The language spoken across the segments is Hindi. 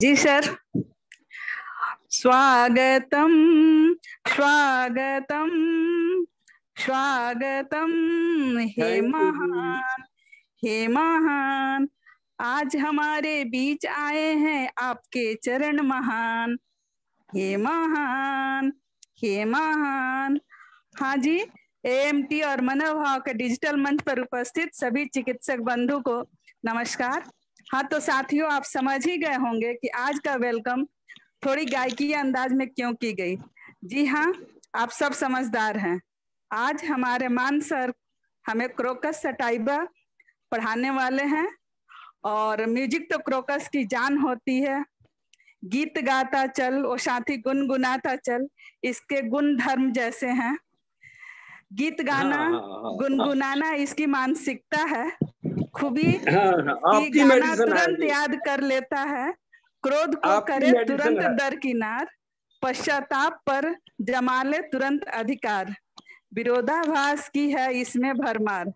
जी सर। स्वागतम स्वागतम स्वागतम। हे। महान हे महान आज हमारे बीच आए हैं आपके चरण महान। हे महान हे महान। हाँ जी एएमटी और मनोभाव के डिजिटल मंच पर उपस्थित सभी चिकित्सक बंधु को नमस्कार। हाँ तो साथियों आप समझ ही गए होंगे कि आज का वेलकम थोड़ी गायकी अंदाज में क्यों की गई। जी हाँ आप सब समझदार हैं। आज हमारे मान सर हमें क्रोकस सटाइबा पढ़ाने वाले हैं और म्यूज़िक तो क्रोकस की जान होती है। गीत गाता चल वो साथी गुनगुनाता चल इसके गुण धर्म जैसे हैं। गीत गाना हाँ, हाँ, हाँ। गुनगुनाना इसकी मानसिकता है। खूबी हाँ, हाँ, आपकी गाना मेडिसिन तुरंत याद कर लेता है। क्रोध को करे तुरंत। दरकिनार पश्चाताप पर जमा ले तुरंत अधिकार। विरोधाभास की है इसमें भरमार।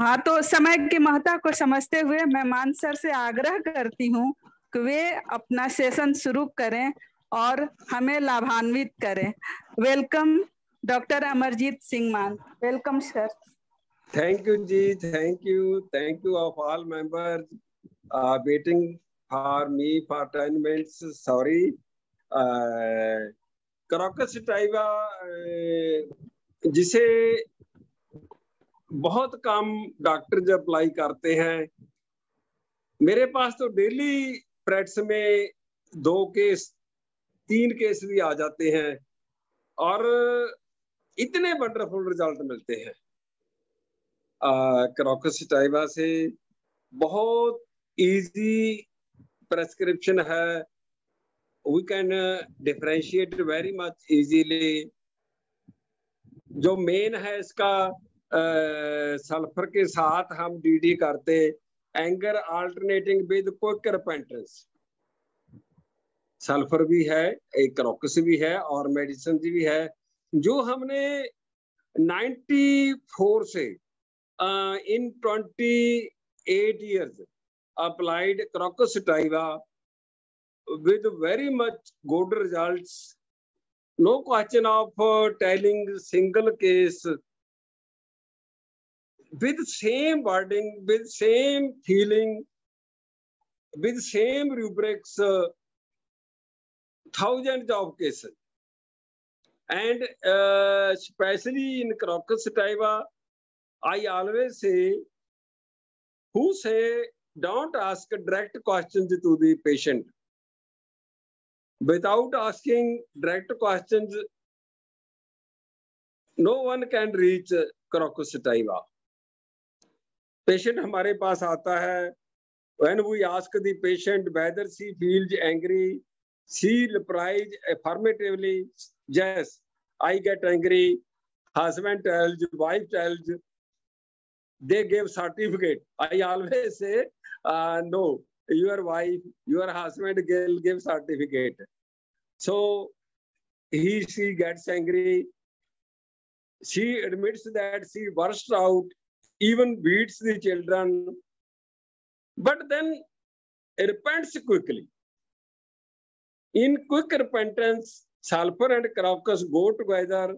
हाँ तो समय की महत्ता को समझते हुए मैं मान सर से आग्रह करती हूँ कि वे अपना सेशन शुरू करें और हमें लाभान्वित करें। Welcome doctor Amarjeet Singh Mann. Welcome sir Thank you, Ji. Thank you. Thank you of all members uh, waiting for me for 10 minutes. Sorry. Uh, tyva uh, जिसे बहुत कम डॉक्टर जब अप्लाई करते हैं मेरे पास तो डेली प्रैक्टिस में दो केस तीन केस भी आ जाते हैं और इतने वंडरफुल रिज़ल्ट मिलते हैं क्रॉकस टाइबा से बहुत इजी प्रेस्क्रिप्शन है। We can differentiate very much easily जो मेन है इसका सल्फ़र के साथ हम डीडी करते। Anger alternating with quick repentance sulphur भी है, एक क्रॉकस भी है और मेडिसिन भी है। जो हमने 94 से uh, in 28 years applied crocus sativa with very much good results. No question of uh, telling single case. With same wording with same feeling with same rubrics uh, thousands of cases. And uh, especially in crocus sativa I always say, who say don't ask direct questions to the patient. Without asking direct questions, no one can reach crocus sativa. Patient हमारे पास आता है when we ask the patient whether she feels angry, she replies affirmatively, yes, I get angry. Husband tells, wife tells, they gave certificate. I always say, uh, no, your wife, your husband will give certificate. So he, she gets angry. She admits that she burst out, even beats the children, but then repents quickly. In quick repentance, sulfur and crocus go together.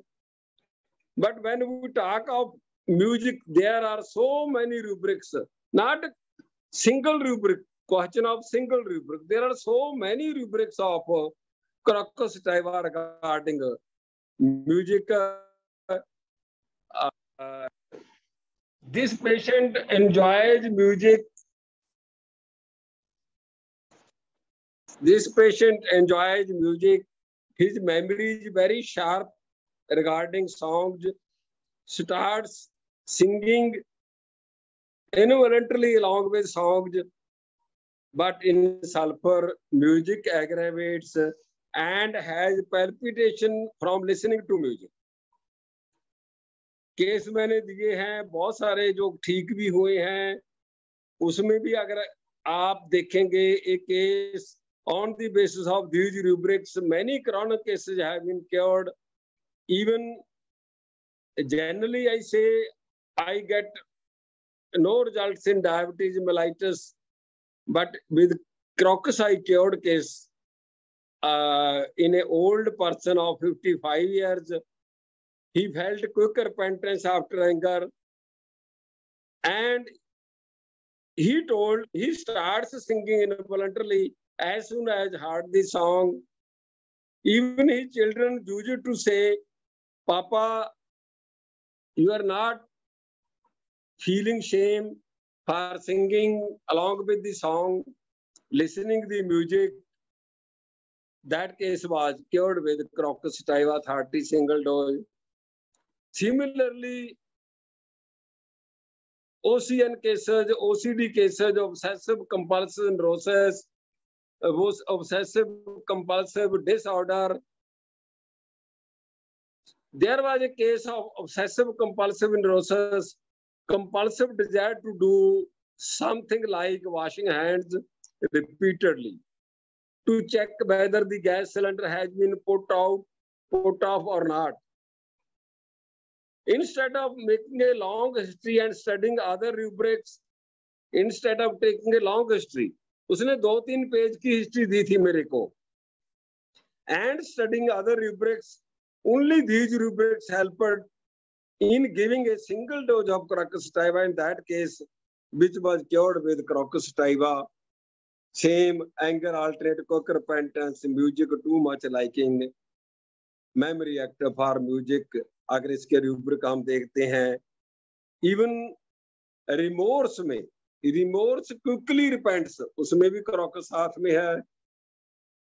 But when we talk of music there are so many rubrics. Not single rubric question of single rubric. There are so many rubrics of uh, crocus regarding uh, music uh, this patient enjoys music. This patient enjoys music. His memory is very sharp. Regarding songs starts singing involuntarily along with songs, but in sulfur, music aggravates and has palpitation from listening to music. Case मैंने दिए हैं बहुत सारे जो ठीक भी हुए हैं उसमें भी अगर आप देखेंगे एक case on the basis of these rubrics many chronic cases have been cured even generally i say i get no results in diabetes mellitus but with crocus I cured case uh, in an old person of 55 years. He felt quick repentance after anger. And he told, he starts singing involuntarily as soon as heard the song. Even his children used to say, Papa, you are not feeling shame for singing along with the song, listening the music. That case was cured with Crocus sativa 30 single dose. Similarly, OCN cases, OCD cases, obsessive compulsive neurosis, uh, was obsessive compulsive disorder. There was a case of obsessive compulsive neurosis, compulsive desire to do something like washing hands repeatedly to check whether the gas cylinder has been put out, put off or not. Instead of making a long history and studying other rubrics, instead of taking a long history, उसने दो तीन पेज की हिस्ट्री दी थी मेरे को and studying other rubrics only these rubrics helped in giving a single dose of crocus sativa in that case which was cured with crocus sativa same anger alternate quick repentance music too much liking memory actor for music अगर इसके रूब्रिक हम देखते हैं इवन रिमोर्स में रिमोर्स क्विकली रिपेंट्स उसमें भी क्रॉकस साथ में है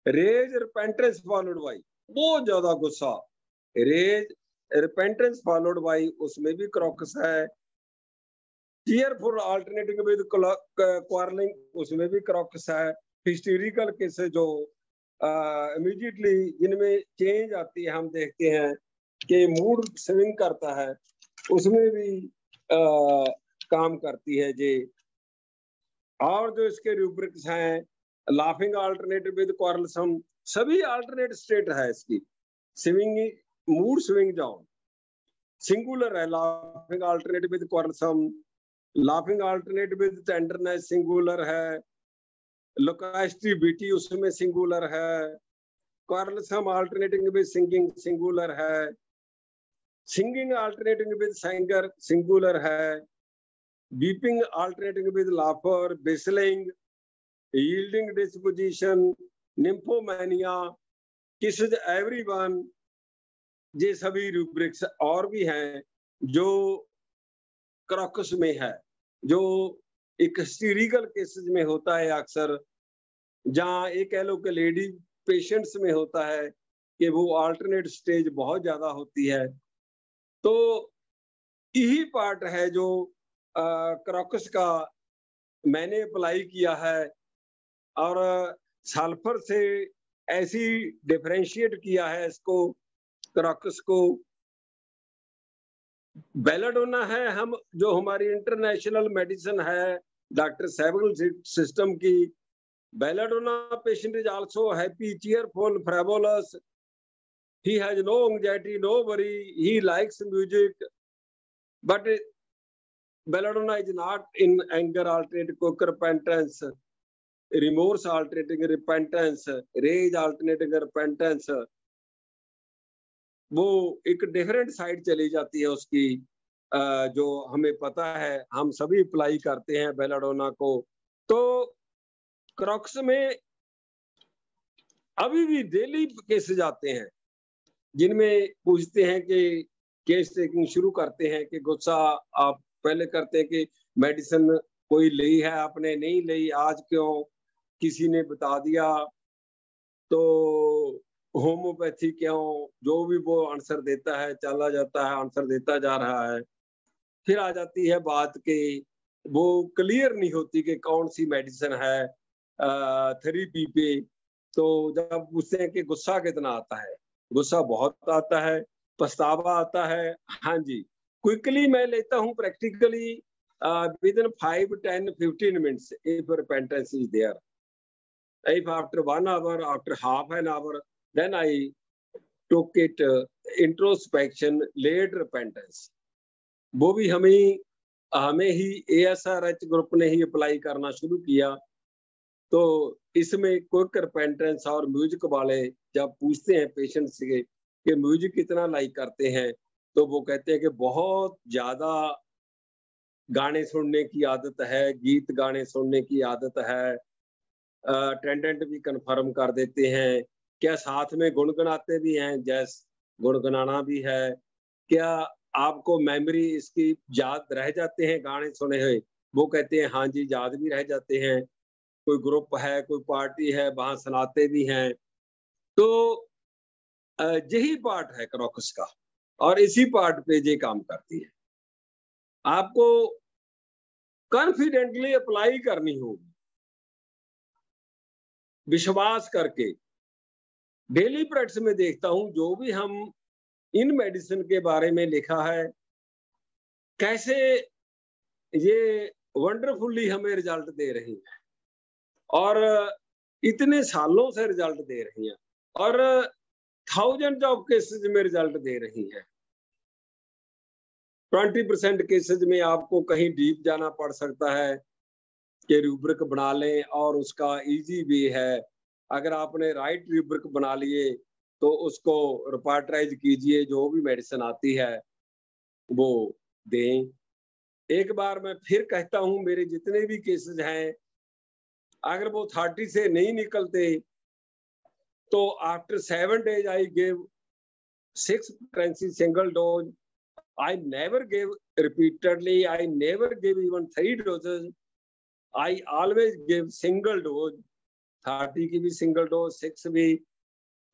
रेज रिपेंटेंस फॉलोड बाई बहुत ज़्यादा गुस्सा रेज रिपेंटेंस फॉलोड बाई उसमें भी क्रॉकस है। टीयरफुल अल्टरनेटिंग विद क्वारलिंग उसमें भी क्रॉकस है। हिस्टेरिकल केसेस जो इमीडिएटली जिनमें चेंज आती है हम देखते हैं कि मूड स्विंग करता है। उसमें भी आ, काम करती है जे। और जो इसके रूब्रिक्स हैं लाफिंग अल्टरनेटिव विद क्वारलसम सभी अल्टरनेट स्टेट है इसकी। स्विंग स्विंग डाउन सिंगुलर है laughing alternative with quarrelsome laughing alternative with tenderness singular है. लोकास्टी बीटी उसमें सिंगुलर है. Quarrelsome alternating with singing singular है. Singing alternating with singer singular है. Weeping alternating with laughter, whistling, yielding disposition, nymphomania, kisses everyone, ये सभी रूब्रिक्स और भी हैं जो क्रॉकस में है, जो एक हिस्टीरिकल केसेस में होता है अक्सर, जहाँ एक कह लो कि लेडी पेशेंट्स में होता है कि वो अल्टरनेट स्टेज बहुत ज़्यादा होती है। तो यही पार्ट है जो क्रॉकस का मैंने अप्लाई किया है और सल्फ़र से ऐसी डिफ्रेंशिएट किया है इसको क्रॉकस को बैलेट होना है, हम जो हमारी इंटरनेशनल मेडिसिन है डॉक्टर सैबल सिस्टम की, belladonna patient is also happy cheerful frivolous he has no anxiety no worry he likes music but belladonna is not in anger alternate quick repentance remorse alternating repentance rage alternating repentance वो एक डिफरेंट साइड चली जाती है उसकी। जो हमें पता है, हम सभी अप्लाई करते हैं बेलाडोना को। तो क्रॉक्स में अभी भी डेली केसेस आते हैं, जिनमें पूछते हैं कि केस टेकिंग शुरू करते हैं कि, गुस्सा आप पहले करते हैं कि मेडिसिन कोई ली है आपने, नहीं ली, आज क्यों किसी ने बता दिया? तो होम्योपैथी क्यों जो भी वो आंसर देता है, चला जाता है आंसर देता जा रहा है, फिर आ जाती है बात कि वो क्लियर नहीं होती कि कौन सी मेडिसिन है थेरेपी पे तो जब पूछते हैं कि गुस्सा कितना आता है? गुस्सा बहुत आता है, पछतावा आता है हाँ जी। क्विकली मैं लेता हूँ practically within five ten fifteen minutes if repentance is there if after one hour after half an hour then I took it introspection led repentance वो भी हमें हमें ही A S R H group ने ही अप्लाई करना शुरू किया। तो इसमें क्विक रिपेंटेंस और म्यूज़िक वाले जब पूछते हैं पेशेंट से कि म्यूज़िक कितना लाइक करते हैं तो वो कहते हैं कि बहुत ज़्यादा गाने सुनने की आदत है, गीत गाने सुनने की आदत है। अटेंडेंट भी कंफर्म कर देते हैं। क्या साथ में गुणगुनाते भी हैं? जैस गुनगुनाना भी है। क्या आपको मेमोरी इसकी याद रह जाते हैं गाने सुने हुए? वो कहते हैं हाँ जी, याद भी रह जाते हैं। कोई ग्रुप है, कोई पार्टी है, वहाँ सुनाते भी हैं। तो यही पार्ट है क्रॉकस का। और इसी पार्ट पे ये काम करती है। आपको कॉन्फिडेंटली अप्लाई करनी होगी। विश्वास करके। डेली प्रैक्टिस में देखता हूँ, जो भी हम इन मेडिसिन के बारे में लिखा है, कैसे ये वंडरफुल्ली हमें रिज़ल्ट दे रही है। और इतने सालों से रिज़ल्ट दे रही हैं, और थाउज़ेंड ऑफ़ केसेस में रिज़ल्ट दे रही हैं। ट्वेंटी परसेंट केसेज में आपको कहीं डीप जाना पड़ सकता है, कि रूब्रिक बना लें, और उसका इजी वे है। अगर आपने राइट रूब्रिक बना लिए तो उसको रिपार्टराइज कीजिए, जो भी मेडिसिन आती है, वो दें एक बार मैं फिर कहता हूँ, मेरे जितने भी केसेस हैं, अगर वो थर्टी से नहीं निकलते तो after seven days I give six frenzy single dose I never gave repeatedly. I never gave even three doses. I always give single dose. Thirty की भी सिंगल डोज सिक्स भी।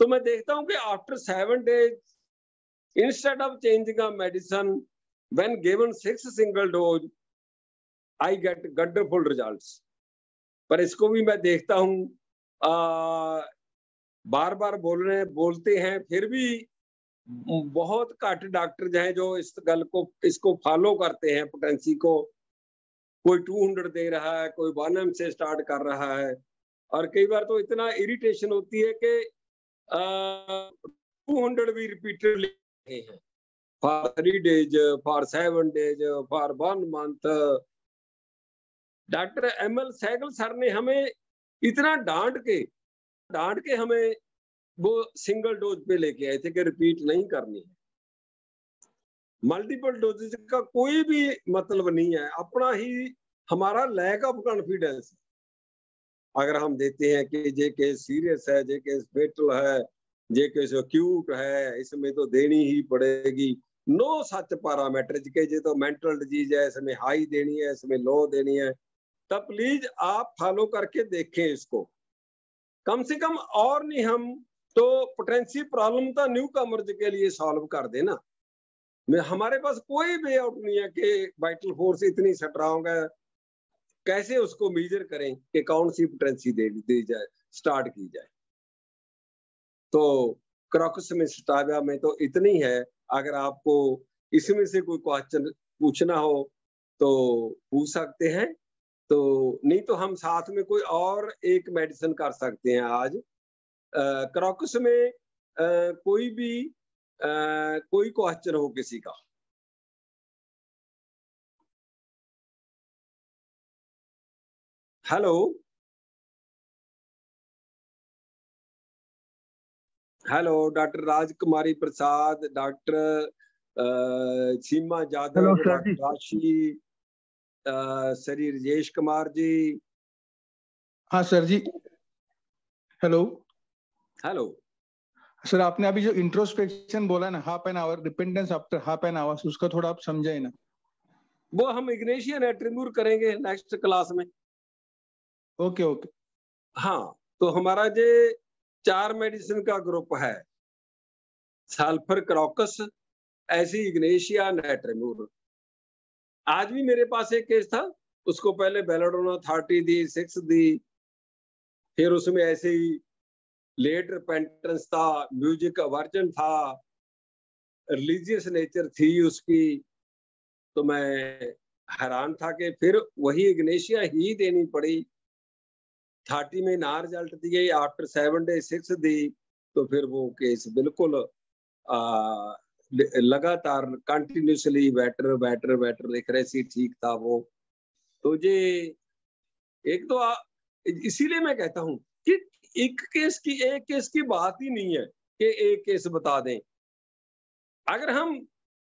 तो मैं देखता हूँ कि after seven days instead of changing a medicine when given six single dose I get wonderful results पर इसको भी मैं देखता हूँ बार बार बोल रहे बोलते हैं, फिर भी बहुत घट डॉक्टर हैं जो इस गल को, इसको फॉलो करते हैं पोटेंसी को। कोई टू हंड्रेड दे रहा है, कोई वन एम से स्टार्ट कर रहा है। और कई बार तो इतना इरिटेशन होती है कि टू हंड्रेड भी रिपीटेड हैं। For three days for seven days for one month doctor M L Sehgal sir ने हमें इतना डांट के डांट के हमें वो सिंगल डोज पे लेके आए थे कि रिपीट नहीं करनी है। मल्टीपल डोजेज का कोई भी मतलब नहीं है। अपना ही हमारा लैक ऑफ़ कॉन्फिडेंस अगर हम देते हैं कि जे केस सीरियस है, जे केस फेटल है, जे केस क्यूट है, इसमें तो देनी ही पड़ेगी। नो सच पैरामीटर के जे तो मेंटल डिज़ीज़ है, इसमें हाई देनी है, इसमें लो देनी है। तब प्लीज़ आप फॉलो करके देखें इसको। कम से कम और नहीं हम तो पोटेंसी प्रॉब्लम तो न्यू कमर्ज के लिए सॉल्व कर देना हमारे पास कोई वे आउट नहीं है कि वाइटल फोर्स इतनी स्ट्रांग है कैसे उसको मेजर करें कि कौन सी पोटेंसी दे दी जाए स्टार्ट की जाए? तो क्रॉकस में स्टाविया में तो इतनी है अगर आपको इसमें से कोई क्वेश्चन पूछना हो तो पूछ सकते हैं। तो नहीं तो हम साथ में कोई और एक मेडिसिन कर सकते हैं आज। क्रॉकस में आ, कोई भी आ, कोई क्वेश्चन हो किसी का। Hello hello doctor Rajkumari Prasad doctor Yadav doctor राशि श्री राजेश कुमार जी हाँ सर जी हेलो हेलो सर आपने अभी जो इंट्रोस्पेक्शन बोला ना half an hour dependence after half an hour उसका थोड़ा आप समझाए ना। वो हम इग्नेशियन एट्रीब्यूट करेंगे नेक्स्ट क्लास में। Okay okay. हाँ तो हमारा जो चार मेडिसिन का ग्रुप है, सल्फ़र, क्रॉकस ऐसी इग्नेशिया नेट्रीम्यूर आज भी मेरे पास एक केस था, उसको पहले बेलाडोना थर्टी दी, सिक्स दी, फिर उसमें ऐसे ही लेट रिपेंटेंस था, म्यूज़िक वर्जन था, रिलीजियस नेचर थी उसकी तो मैं हैरान था कि फिर वही इग्नेशिया ही देनी पड़ी। थर्टी में ना रिज़ल्ट दिए आफ्टर सेवन डे सिक्स दी तो फिर वो केस बिल्कुल लगातार कंटिन्यूसली बेटर बेटर बेटर लिख रहे सी ठीक था वो। तो ये एक तो इसीलिए मैं कहता हूँ कि एक केस की, एक केस की बात ही नहीं है कि एक केस बता दें। अगर हम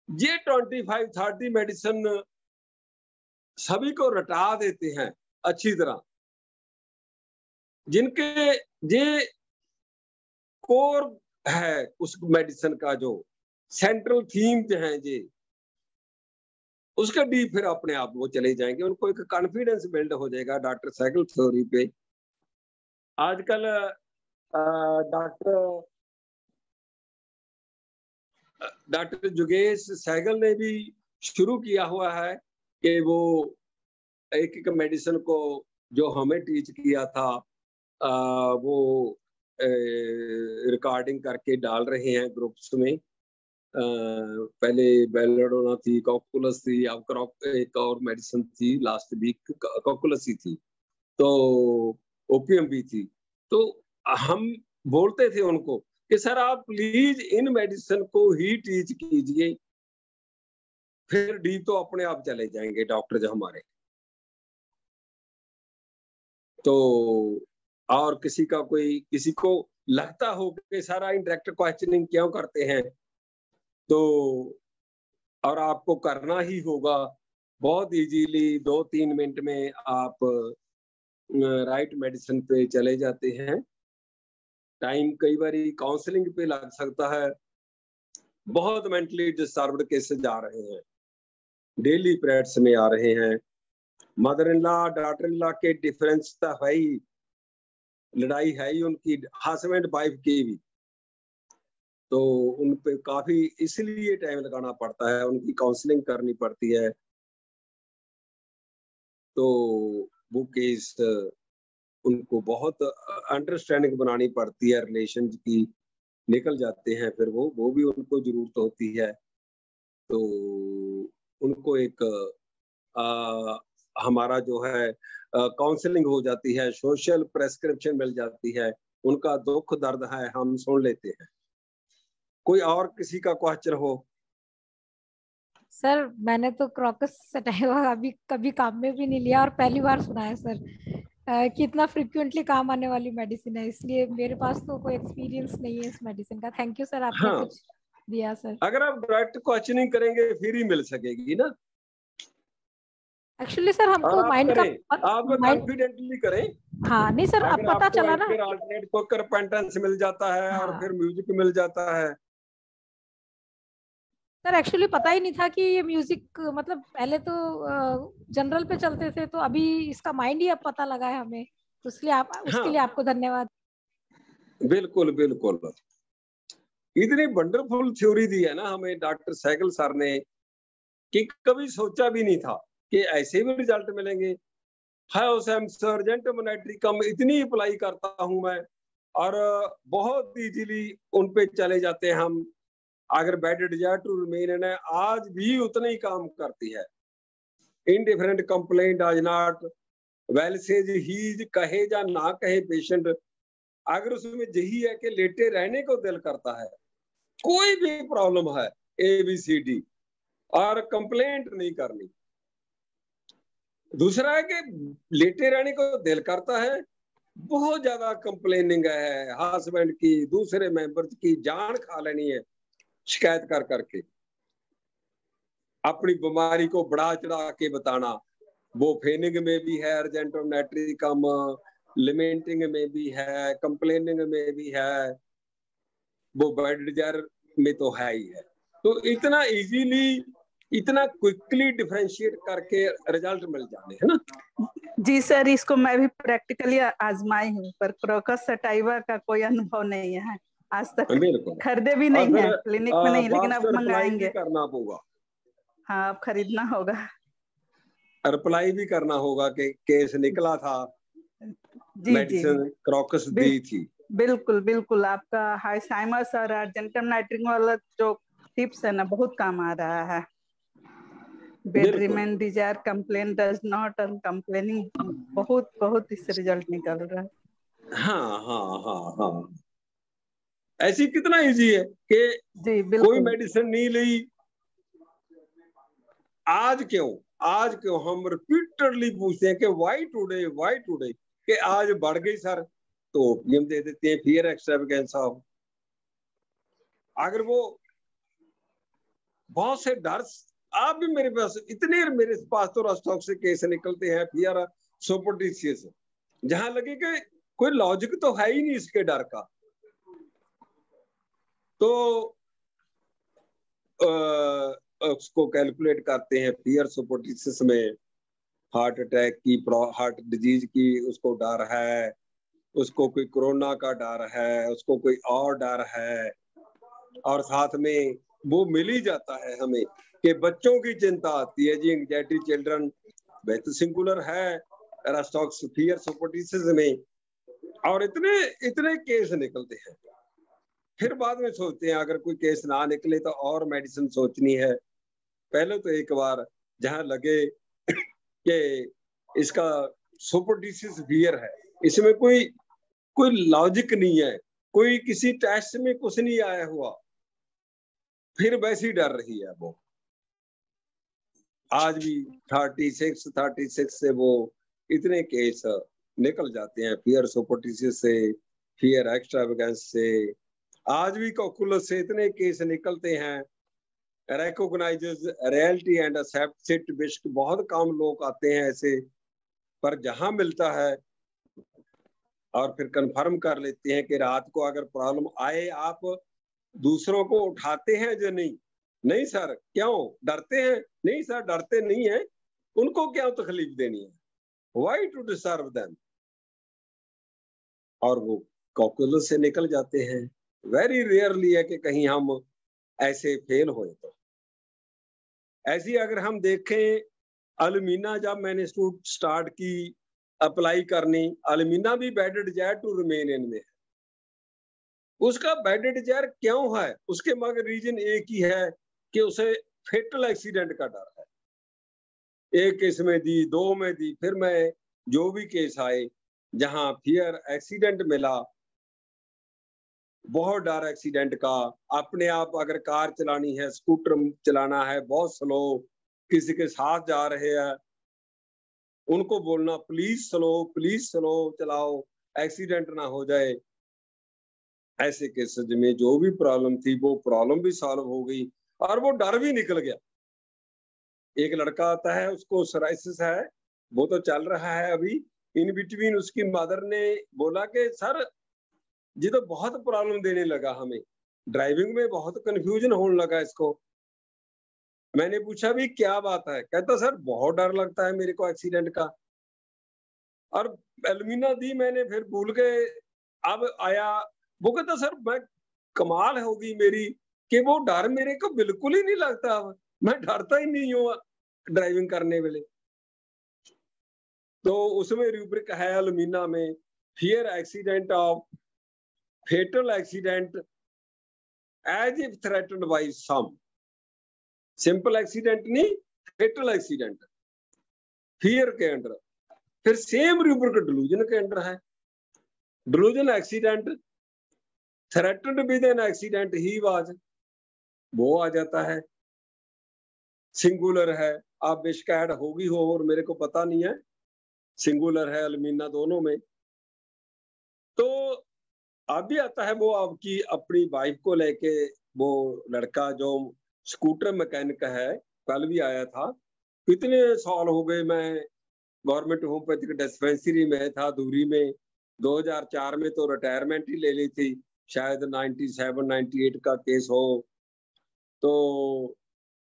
ये ट्वेंटी फाइव थर्टी मेडिसिन सभी को रटा देते हैं अच्छी तरह जिनके ये कोर है उस मेडिसिन का जो सेंट्रल थीम जो है जी, उसके डी फिर अपने आप वो चले जाएँगे। उनको एक कॉन्फिडेंस बिल्ड हो जाएगा डॉक्टर साइकिल थ्योरी पे। आजकल डॉक्टर डॉक्टर जुगेश सैगल ने भी शुरू किया हुआ है कि वो एक एक मेडिसिन को जो हमें टीच किया था वो रिकॉर्डिंग करके डाल रहे हैं ग्रुप्स में। पहले बेलोडोना थी कॉकुलस थी, अब क्रॉप एक और मेडिसिन थी लास्ट वीक कॉकुलस ही थी। तो ओपीएम भी थी। तो हम बोलते थे उनको कि, सर, आप प्लीज़ इन मेडिसिन को ही टीच कीजिए। फिर डी तो अपने आप चले जाएँगे डॉक्टर जो हमारे तो और किसी का कोई, किसी को लगता हो कि सारा इंडायरेक्ट क्वेश्चनिंग क्यों करते हैं? तो और आपको करना ही होगा। बहुत इजीली दो तीन मिनट में आप राइट मेडिसिन पे चले जाते हैं। टाइम कई बार काउंसलिंग पे लग सकता है। बहुत मेंटली डिस्टर्ब्ड केसेस आ रहे हैं। डेली प्रेड्स में आ रहे हैं। Mother in law daughter in law के डिफरेंस तो है ही। लड़ाई है ही उनकी हस्बैंड वाइफ की भी। तो उन पे काफ़ी इसलिए टाइम लगाना पड़ता है, उनकी काउंसलिंग करनी पड़ती है। तो वो केस उनको बहुत अंडरस्टैंडिंग बनानी पड़ती है रिलेशन की, निकल जाते हैं फिर वो वो भी उनको ज़रूरत होती है। तो उनको एक हमारा जो है काउंसलिंग हो जाती है सोशल प्रेस्क्रिप्शन मिल जाती है उनका दुख दर्द है हम सुन लेते हैं। कोई और किसी का क्वेश्चन हो? सर मैंने तो क्रॉकस सटाइवा अभी कभी काम में भी नहीं लिया और पहली बार सुना है सर। कि इतना फ्रिक्वेंटली काम आने वाली मेडिसिन है इसलिए मेरे पास तो कोई एक्सपीरियंस नहीं है इस मेडिसिन का। थैंक यू सर आपने हाँ, कुछ दिया सर अगर आप डायरेक्ट क्वेश्चनिंग करेंगे फिर ही मिल सकेगी ना। एक्चुअली सर हमको माइंड का आप कॉन्फिडेंटली करें। हाँ नहीं सर अब पता चला ना। फिर अल्टरनेट को कर मिल जाता है हाँ. और फिर म्यूज़िक मिल जाता है। सर एक्चुअली पता ही नहीं था कि ये म्यूज़िक मतलब पहले तो जनरल पे चलते थे तो अभी इसका माइंड ही अब पता लगा है हमें। तो इसलिए आप हाँ। उसके लिए आपको धन्यवाद। बिल्कुल बिल्कुल। इतनी वंडरफुल थ्योरी दी है ना हमें डॉक्टर सैगल सर ने कि कभी सोचा भी नहीं था। कि ऐसे भी रिज़ल्ट मिलेंगे। है सर्जेंट मोनेटरी कम इतनी अप्लाई करता हूँ मैं और बहुत इजीली उन पे चले जाते हैं हम। अगर बेड डिज़ायर टू रिमेन है आज भी उतना ही काम करती है। इनडिफरेंट कंप्लेंट आज नॉट वेल सेज हीज कहे या ना कहे पेशेंट अगर उसमें यही है कि लेटे रहने को दिल करता है, कोई भी प्रॉब्लम है ए बी सी डी और कंप्लेंट नहीं करनी। दूसरा है कि लेटे रहने को दिल करता है, बहुत ज़्यादा कंप्लेनिंग है हस्बैंड की, दूसरे मेंबर्स की, जान खा लेनी है, शिकायत कर करके। अपनी बीमारी को बढ़ा चढ़ा के बताना, वो फेनिंग में भी है अर्जेंटोनेट्री कम लिमेंटिंग में भी है कंप्लेनिंग में भी है, वो बेड में तो है ही है। तो इतना इजीली इतना क्विकली डिफरेंशिएट करके रिज़ल्ट मिल जाने है ना? जी सर इसको मैं भी प्रैक्टिकली आजमाई हूँ पर क्रोकस सटाइवा का कोई अनुभव नहीं है। आज तक खरीदे भी नहीं है क्लिनिक में नहीं लेकिन अब मंगाएँगे। करना होगा। हाँ अब खरीदना होगा। अप्लाई भी करना होगा कि केस निकला था जी मेडिसिन क्रॉकस दी थी। बिल्कुल बिल्कुल। आपका हाइसाइमस और अर्जेंटम नाइट्रिंग वाला जो टिप्स है ना बहुत काम आ रहा है। Bed remain desire complain does not और कंप्लेनिंग बहुत बहुत इससे रिज़ल्ट निकल रहा है। हाँ हाँ हाँ हाँ। ऐसी कितना इजी है कि कोई मेडिसिन नहीं ली। आज क्यों? आज क्यों? हम रिपीटेडली पूछते हैं कि वाई टुडे वाई टुडे कि आज बढ़ गई सर तो ओपीएम दे देते हैं फिर एक्स्ट्रा ऑफ़ अगर वो बहुत से डर आप भी मेरे पास इतने मेरे पास तो रस्टॉक से केस निकलते हैं फिर सुपरटिशियस जहाँ लगे कि कोई लॉजिक तो है ही नहीं इसके डर का। तो आ, उसको कैलकुलेट करते हैं फियर सुपोटिस में हार्ट अटैक की हार्ट डिज़ीज़ की उसको डर है उसको कोई कोरोना का डर है उसको कोई और डर है और साथ में वो मिल ही जाता है हमें। कि बच्चों की चिंता आती है जी एंगजाइटी चिल्ड्रन बेहतर सिंगुलर है फियर में। और इतने इतने केस निकलते हैं। फिर बाद में सोचते हैं, अगर कोई केस ना निकले तो और मेडिसिन सोचनी है। पहले तो एक बार जहाँ लगे कि इसका सुपरडिसिस फियर है। इसमें कोई कोई लॉजिक नहीं है। कोई किसी टेस्ट में कुछ नहीं आया हुआ। फिर वैसी डर रही है वो। आज भी थर्टी सिक्स थर्टी सिक्स से वो इतने केस निकल जाते हैं। फियर सुपोटिसिस से फियर एक्स्ट्रा से। आज भी कॉकुलस से इतने केस निकलते हैं। Recognizes reality and accept it बहुत कम लोग आते हैं ऐसे। पर जहाँ मिलता है, और फिर कंफर्म कर लेते हैं कि रात को अगर प्रॉब्लम आए, आप दूसरों को उठाते हैं जो नहीं? नहीं सर, क्यों? डरते हैं? नहीं सर, डरते नहीं है। उनको क्या तकलीफ़ देनी है? वाई टू डिसर्व देम और वो कॉकुलर से निकल जाते हैं। वेरी रेयरली है कि कहीं हम ऐसे फेल हुए तो। ऐसी अगर हम देखें, अलमीना जब मैंने स्टार्ट की अप्लाई करनी, अलमीना भी बेडेड जाए टू रिमेन इन में उसका बेडेड जायर क्यों है? उसके मगर रीजन एक ही है। कि उसे फेटल एक्सीडेंट का डर है। एक केस में दी, दो में दी, फिर मैं जो भी केस आए, जहाँ फियर एक्सीडेंट मिला, बहुत डर एक्सीडेंट का। अपने आप अगर कार चलानी है, स्कूटर चलाना है, बहुत स्लो, किसी के साथ जा रहे हैं, उनको बोलना, प्लीज़ स्लो प्लीज़ स्लो चलाओ, एक्सीडेंट ना हो जाए। ऐसे केसेज में जो भी प्रॉब्लम थी, वो प्रॉब्लम भी सॉल्व हो गई। और वो डर भी निकल गया। एक लड़का आता है, उसको सराइसिस है, वो तो चल रहा है अभी। इन बिटवीन उसकी मदर ने बोला कि, सर जी तो बहुत प्रॉब्लम देने लगा हमें। ड्राइविंग में बहुत कंफ्यूजन होने लगा इसको। मैंने पूछा भी क्या बात है? कहता, सर, बहुत डर लगता है मेरे को एक्सीडेंट का। और एलमीना दी मैंने, फिर भूल के, अब आया। वो कहता, सर, मैं कमाल होगी मेरी। कि वो डर मेरे को बिल्कुल ही नहीं लगता मैं डरता ही नहीं हूँ ड्राइविंग करने वेले। तो उसमें रूब्रिक है अलमीना में, fear accident of, fatal accident, as if threaten by some. Simple accident नहीं, फेटल एक्सीडेंट। फियर के अंडर। फिर सेम रूब्रिक डिलूजन के अंडर है। Delusion accident threaten with an accident, he was. वो आ जाता है। सिंगुलर है। आप बेशक होगी हो और मेरे को पता नहीं है। सिंगुलर है अलमीना दोनों में। तो अभी आता है वो आपकी अपनी वाइफ को लेके वो लड़का जो स्कूटर मैकेनिक है, कल भी आया था। कितने साल हो गए मैं गवर्नमेंट होम्योपैथिक डिस्पेंसरी में था दूरी में। 2004 में तो रिटायरमेंट ही ले ली थी। शायद 97 98 का केस हो। तो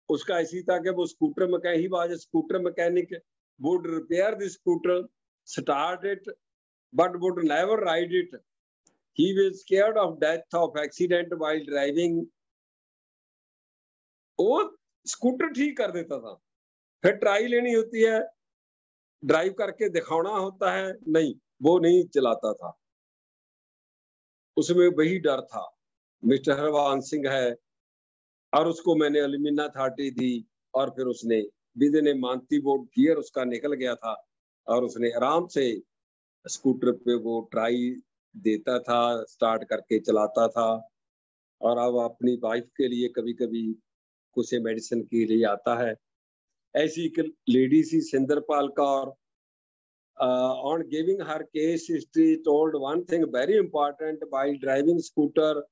उसका ऐसी था कि वो scooter mechanic he was scooter mechanic would repair the scooter, start it, but would never ride it. He was scared of death of accident while driving. वो स्कूटर ठीक कर देता था। फिर ट्राई लेनी होती है। ड्राइव करके दिखाना होता है। नहीं वो नहीं चलाता था। उसमें वही डर था। मिस्टर हरवान सिंह है। और उसको मैंने अलमीना अथॉरिटी दी और फिर उसने विद ने मानती बोर्ड गियर उसका निकल गया था और उसने आराम से स्कूटर पे वो ट्राई देता था, स्टार्ट करके चलाता था। और अब अपनी वाइफ के लिए कभी कभी कुछ मेडिसिन के लिए आता है। ऐसी एक lady C Sinderpal Kaur on giving her case history told one thing very important while driving scooter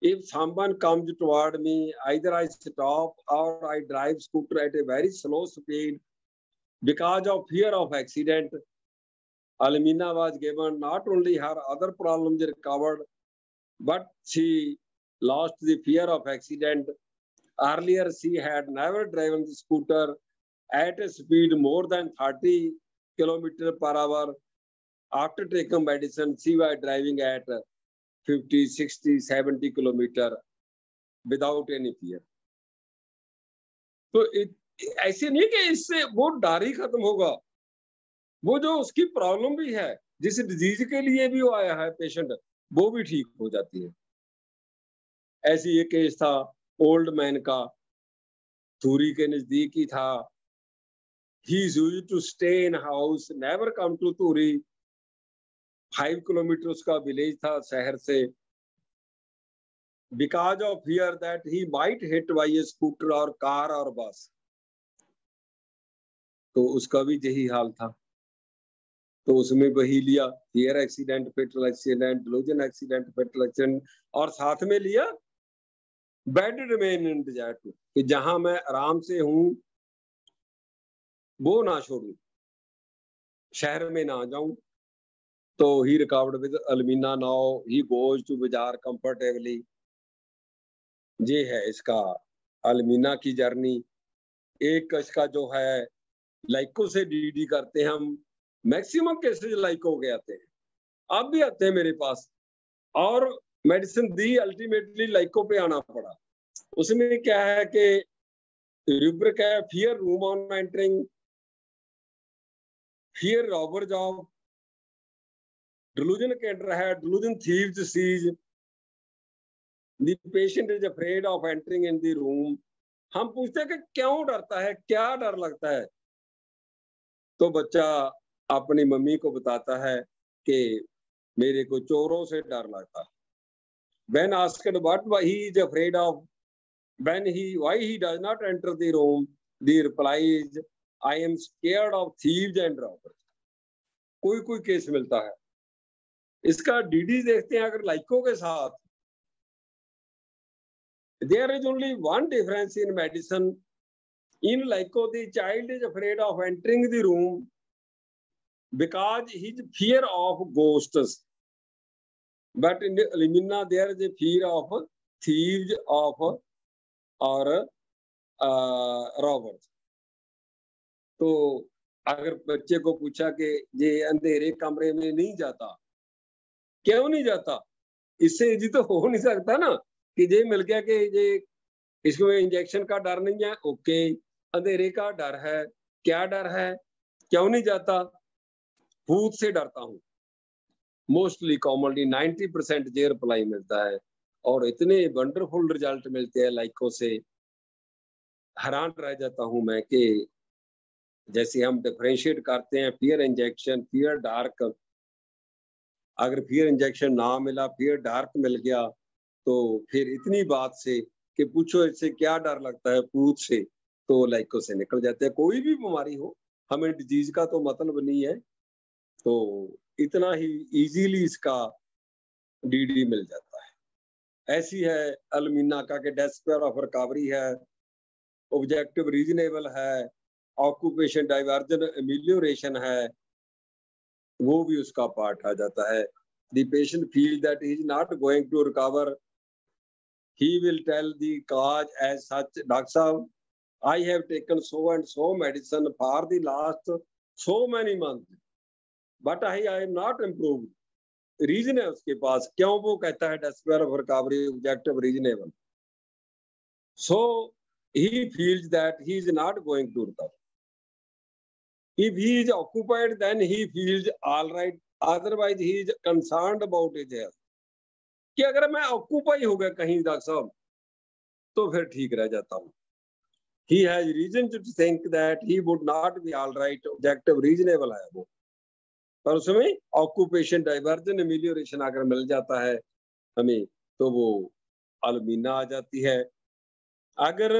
if someone comes toward me either i stop or i drive scooter at a very slow speed because of fear of accident almina was given not only her other problems recovered but she lost the fear of accident earlier she had never driven the scooter at a speed more than 30 kilometer per hour. After taking medicine, she was driving at 50, 60, 70 kilometre without any fear. तो ऐसे नहीं कि इससे वो डर ही खत्म होगा वो जो उसकी प्रॉब्लम भी है जिस डिज़ीज़ के लिए भी वो आया है पेशेंट वो भी ठीक हो जाती है ऐसी एक केस था ओल्ड मैन का थूरी के नज़दीक ही था used to stay in house, never come to Turi. Five kilometre उसका विलेज था शहर से। Because of hear that he might hit by a scooter और कार और बस तो उसका भी यही हाल था। तो उसमें वही लिया hear accident fatal accident delusion accident fatal accident और साथ में लिया बेड रिमेन इन डिज़ायर कि जहाँ मैं आराम से हूँ, वो ना छोड़ू, शहर में ना जाऊँ। तो he record with alumina now he goes to bazaar comfortably ये है इसका अलमीना की जर्नी। एक इसका जो है, लाइको से डीडी करते हैं हम। मैक्सिमम केसेस लाइको के आते हैं। अब भी आते हैं मेरे पास। और मेडिसिन दी अल्टीमेटली लाइको पे आना पड़ा। उसमें क्या है कि रूब्रिक है fear room on entering fear robber job delusion cadre hai delusion thieves siege the patient is afraid of entering in the room हम पूछते हैं कि क्यों डरता है क्या डर लगता है तो बच्चा अपनी मम्मी को बताता है कि मेरे को चोरों से डर लगता है when asked what he is afraid of when he why he does not enter the room the reply is I am scared of thieves and robbers कोई कोई केस मिलता है इसका डीडी देखते हैं अगर लाइको के साथ। There is only one difference in medicine in Lyco the child is afraid of entering the room because his fear of ghosts. In the limina there is a fear of thieves of or uh, तो अगर बच्चे को पूछा कि ये अंधेरे कमरे में नहीं जाता क्यों नहीं जाता? इससे जी तो हो नहीं सकता ना, कि ये मिल गया कि ये इसमें इंजेक्शन का डर नहीं है ओके अंधेरे का डर है। क्या डर है? क्यों नहीं जाता? भूत से डरता हूँ। मोस्टली कॉमनली नाइन्टी परसेंट जे रिप्लाई मिलता है, और इतने वंडरफुल रिज़ल्ट मिलते हैं लाइकों से। हैरान रह जाता हूँ मैं कि जैसे हम डिफ्रेंशिएट करते हैं फियर इंजेक्शन फियर डार्क अगर फिर इंजेक्शन ना मिला, फिर डार्क मिल गया तो फिर इतनी बात से कि पूछो इससे क्या डर लगता है पूछ से तो लाइको से निकल जाते हैं। कोई भी बीमारी हो, हमें डिज़ीज़ का तो मतलब नहीं है तो इतना ही इजीली इसका डीडी मिल जाता है। ऐसी है, अलमीना का के डेस्पेयर ऑफ़ रिकवरी है ऑब्जेक्टिव रीजनेबल है ऑक्यूपेशन डाइवर्जन एमिलियोरेशन है वो भी उसका पार्ट आ जाता है। Patient feel that is not going to recover he will tell the cause as such doctor साहब I have taken so and so medicine for the last so many month but I I am not improve reason है उसके पास। क्यों वो कहता है despair of recovery objective reasonable so he feels that he is not going to recover If he is occupied, then he feels all right. Otherwise, he is concerned about his health. कि अगर मैं ऑक्यूपाई हो गया कहीं डॉक्टर साहब तो फिर ठीक रह जाता हूँ he has reason to think that he would not be all right objective reasonable है वो पर उसमें ऑक्यूपेशन डाइवर्जन एमिलियोरेशन अगर मिल जाता है हमें तो वो अलमीना आ जाती है अगर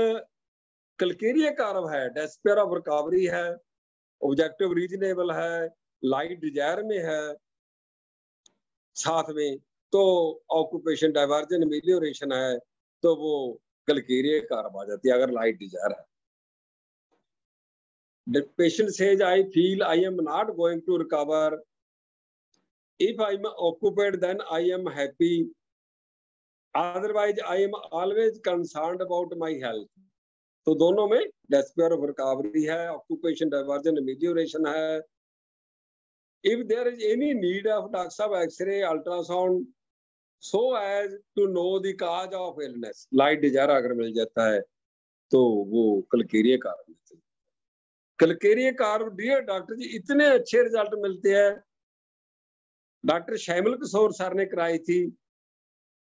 कलकेरिया कार्व है डेस्पेयर ऑफ़ रिकवरी है ऑब्जेक्टिव रीजनेबल है लाइट डिज़ायर में है, साथ में तो ऑक्यूपेशन डाइवर्जन मिलियोरेशन है तो वो गलकेरिया कार आ जाती है अगर लाइट डिज़ायर है। Patient says I feel I am not going to recover if I am occupied then I am happy otherwise I am always concern about my health तो दोनों में डेस्पेयर ऑफ़ रिकवरी है ऑक्यूपेशन डाइवर्जन मेड्यूरेशन है। If there is any need of doctor साहब ultrasound, so as to know the cause of illness light desire अगर मिल जाता है तो वो कलकेरिया कारण calcarea carb dear doctor ji, इतने अच्छे रिज़ल्ट मिलते हैं। डॉक्टर शैमल किशोर सर ने कराई थी।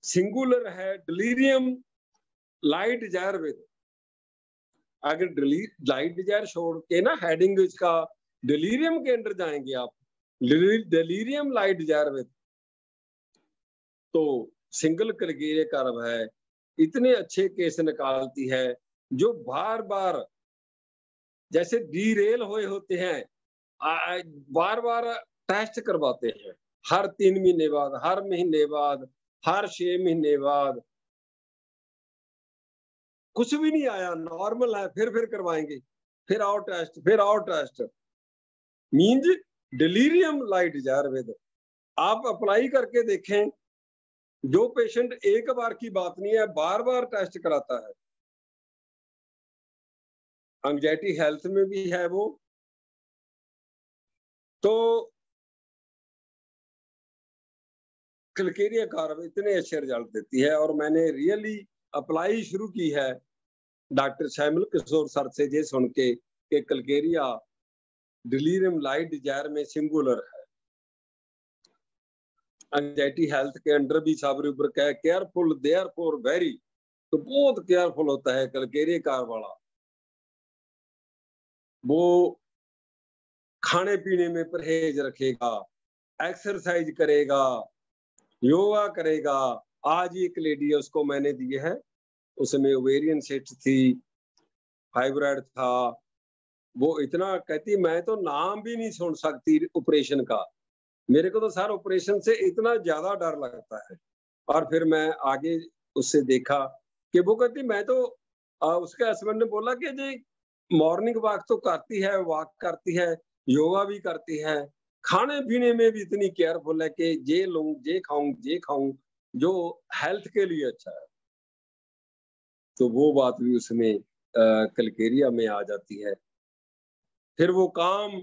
सिंगुलर है डिलीरियम लाइट डिज़ायर विद अगर लाइट डिज़ायर छोड़ के ना हेडिंग इसका डिलीरियम के अंदर जाएँगे आप। डिलीरियम लाइट डिज़ायर विद तो सिंगल कलकेरिया कार्ब है। इतने अच्छे केस निकालती है, जो बार बार जैसे डीरेल हुए होते हैं बार बार टेस्ट करवाते हैं। हर तीन महीने बाद, हर महीने बाद, हर छह महीने बाद कुछ भी नहीं आया नॉर्मल है, फिर फिर करवाएँगे, फिर आओ टेस्ट फिर आओ test means delirium light desire with आप अप्लाई करके देखें, जो पेशेंट एक बार की बात नहीं है बार बार टेस्ट कराता है। एंग्जाइटी हेल्थ में भी है वो। तो कलकेरिया कार इतने अच्छे रिज़ल्ट देती है और मैंने रियली अप्लाई शुरू की है। डॉक्टर शैमल किशोर सर से ये सुन के कि कलकेरिया डिलीरियम लाइट डिज़ायर में सिंगुलर है। एंजाइटी हेल्थ के अंडर भी सब ऊपर कह केयरफुल देयर फॉर वेरी तो बहुत केयरफुल होता है कलकेरिया कार वाला। वो खाने पीने में परहेज रखेगा एक्सरसाइज करेगा, योगा करेगा आज एक लेडी है उसको मैंने दिए है। उसमें ओवेरियन सेट थी फाइब्राइड था। वो इतना कहती मैं तो नाम भी नहीं सुन सकती ऑपरेशन का। मेरे को तो सर ऑपरेशन से इतना ज़्यादा डर लगता है। और फिर मैं आगे उससे देखा कि वो कहती मैं तो आ, उसके हस्बैंड ने बोला कि जी मॉर्निंग वॉक तो करती है वॉक करती है योगा भी करती है। खाने पीने में भी इतनी केयरफुल है कि जे लू ये खाऊं ये खाऊं जो हेल्थ के लिए अच्छा है। तो वो बात भी उसमें कलकेरिया में आ जाती है। फिर वो काम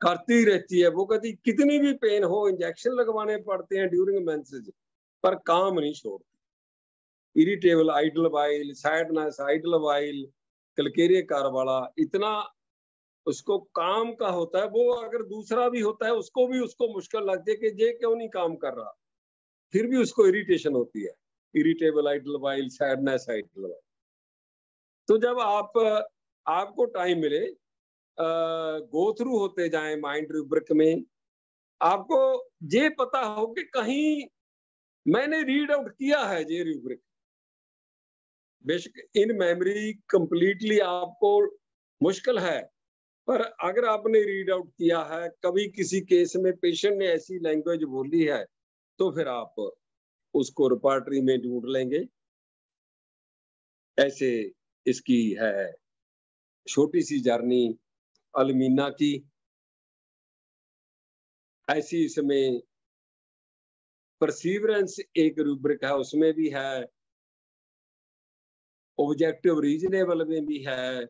करती रहती है। वो कहती कितनी भी पेन हो इंजेक्शन लगवाने पड़ते हैं ड्यूरिंग मेंसेज पर काम नहीं छोड़ती। Irritable idle while sadness idle while calcarea carb वाला इतना उसको काम का होता है। वो अगर दूसरा भी होता है, उसको भी उसको मुश्किल लगती है कि ये क्यों नहीं काम कर रहा? फिर भी उसको इरिटेशन होती है। Irritable idle while sadness idle while तो जब आप, आपको टाइम मिले गो थ्रू होते जाए माइंड रूब्रिक में, आपको ये पता हो कि कहीं मैंने रीड आउट किया है ये रूब्रिक बेशक इन मेमोरी कंप्लीटली आपको मुश्किल है, पर अगर आपने रीड आउट किया है, कभी किसी केस में पेशेंट ने ऐसी लैंग्वेज बोली है तो फिर आप उसको रिपार्टरी में ढूंढ लेंगे। ऐसे इसकी है छोटी सी जर्नी अलमीना की। ऐसी इसमें परसीवरेंस एक रूब्रिक है, उसमें भी है। ऑब्जेक्टिव रीजनेबल में भी है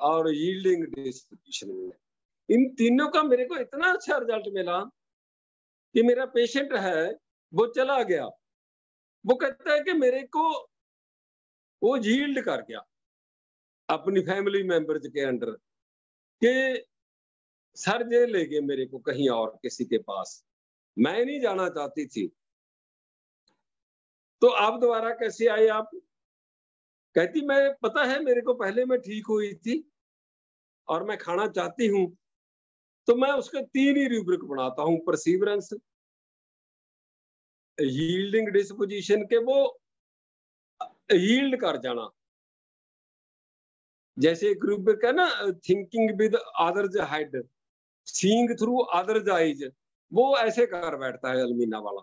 और यील्डिंग डिस्ट्रीब्यूशन में। इन तीनों का मेरे को इतना अच्छा रिज़ल्ट मिला। कि मेरा पेशेंट है, वो चला गया। वो कहता है कि मेरे को, वो झील्ड कर गया अपनी फैमिली मेंबर्स के अंडर के सर जे ले गए मेरे को कहीं और किसी के पास। मैं नहीं जाना चाहती थी। तो आप दोबारा कैसे आए आप? कहती, मैं, पता है मेरे को पहले मैं ठीक हुई थी और मैं खाना चाहती हूँ। तो मैं उसके तीन ही रूब्रिक बनाता हूँ परसीवरेंस यील्डिंग डिस्पोजिशन के वो यील्ड कर जाना। जैसे एक रूब्रिक है ना thinking with others head seeing through other eyes वो ऐसे कर बैठता है अलमीना वाला,